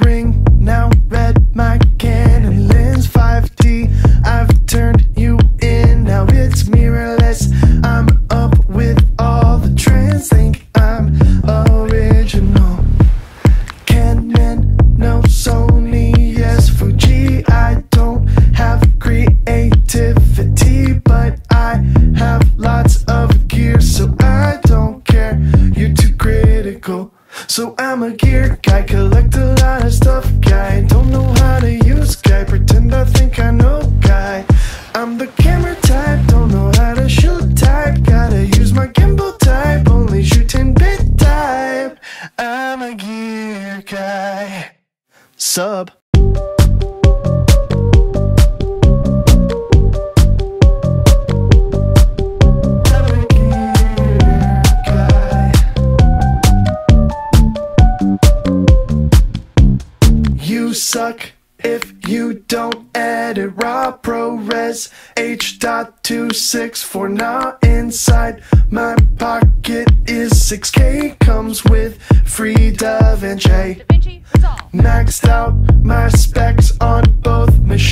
ring now red my Canon lens 5D I've turned you in. Now it's mirrorless. I'm up with all the trends. Think I'm original. Canon no Sony? Yes Fuji. I don't have creativity but I have lots of gear so I don't care. You're too critical so I'm a gear guy, collect a lot of stuff guy. Don't know how to use guy, pretend I think I know guy. I'm the camera type, don't know how to shoot type. Gotta use my gimbal type, only shoot 10 bit type. I'm a gear guy. Sub. Suck if you don't edit raw ProRes H.264 now inside my pocket is 6k comes with free DaVinci Vinci. Maxed out my specs on both machines.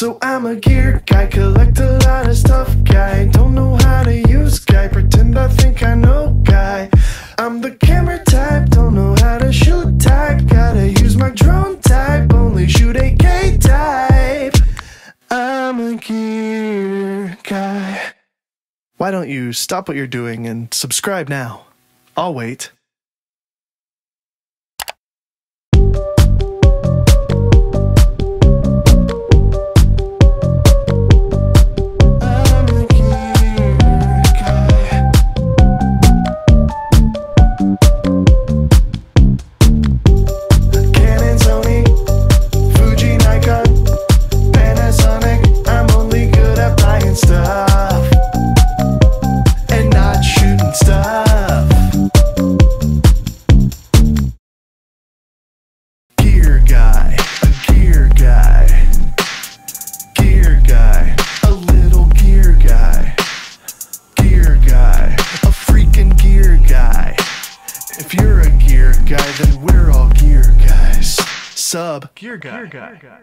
So I'm a gear guy, collect a lot of stuff guy. Don't know how to use guy, pretend I think I know guy. I'm the camera type, don't know how to shoot type. Gotta use my drone type, only shoot 8K type. I'm a gear guy. Why don't you stop what you're doing and subscribe now? I'll wait. You're a gear guy, then we're all gear guys. Sub gear guy. Gear guy.